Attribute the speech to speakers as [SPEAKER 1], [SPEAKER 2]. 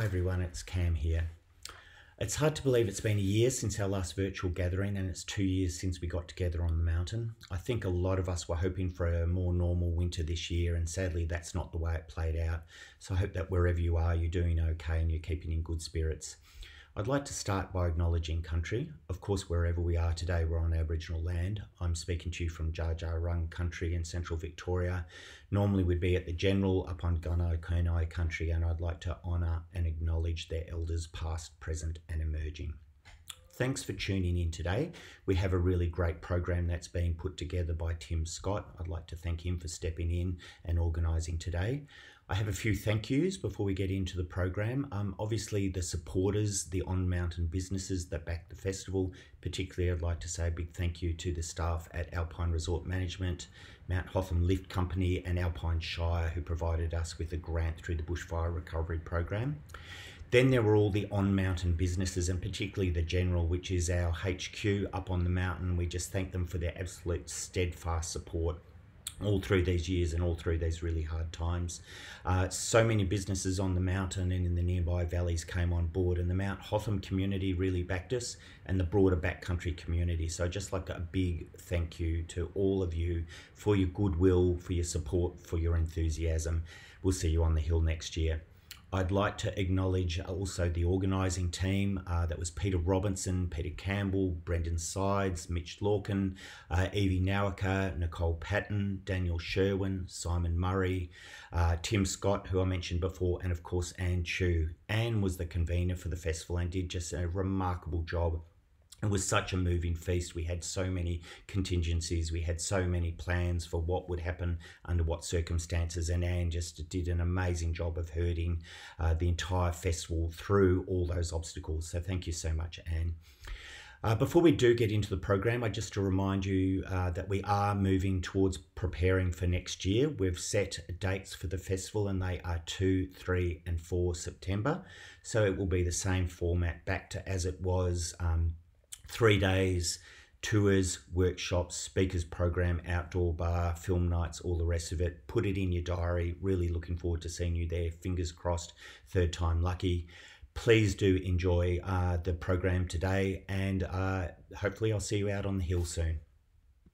[SPEAKER 1] Hi everyone, it's Cam here. It's hard to believe it's been a year since our last virtual gathering, and it's two years since we got together on the mountain. I think a lot of us were hoping for a more normal winter this year, and sadly, that's not the way it played out. So I hope that wherever you are, you're doing okay and you're keeping in good spirits. I'd like to start by acknowledging country. Of course, wherever we are today, we're on Aboriginal land. I'm speaking to you from Wurrung country in central Victoria. Normally, we'd be at the General up on Gunai Kurnai country, and I'd like to honour and acknowledge their elders, past, present, and emerging. Thanks for tuning in today. We have a really great program that's being put together by Tim Scott. I'd like to thank him for stepping in and organising today. I have a few thank yous before we get into the program. Um, obviously, the supporters, the on mountain businesses that back the festival, particularly, I'd like to say a big thank you to the staff at Alpine Resort Management, Mount Hotham Lift Company, and Alpine Shire, who provided us with a grant through the Bushfire Recovery Program. Then there were all the on mountain businesses, and particularly the General, which is our HQ up on the mountain. We just thank them for their absolute steadfast support all through these years and all through these really hard times. Uh, so many businesses on the mountain and in the nearby valleys came on board, and the Mount Hotham community really backed us, and the broader backcountry community. So, just like a big thank you to all of you for your goodwill, for your support, for your enthusiasm. We'll see you on the hill next year. I'd like to acknowledge also the organising team. Uh, that was Peter Robinson, Peter Campbell, Brendan Sides, Mitch Lorcan, uh, Evie Nowaka, Nicole Patton, Daniel Sherwin, Simon Murray, uh, Tim Scott, who I mentioned before, and of course Anne Chu. Anne was the convener for the festival and did just a remarkable job it was such a moving feast. We had so many contingencies. We had so many plans for what would happen under what circumstances. And Anne just did an amazing job of herding uh, the entire festival through all those obstacles. So thank you so much, Anne. Uh, before we do get into the program, I just to remind you uh, that we are moving towards preparing for next year. We've set dates for the festival, and they are 2, 3, and 4 September. So it will be the same format back to as it was um, three days, tours, workshops, speakers program, outdoor bar, film nights, all the rest of it. Put it in your diary. Really looking forward to seeing you there. Fingers crossed, third time lucky. Please do enjoy uh, the program today, and uh, hopefully, I'll see you out on the hill soon.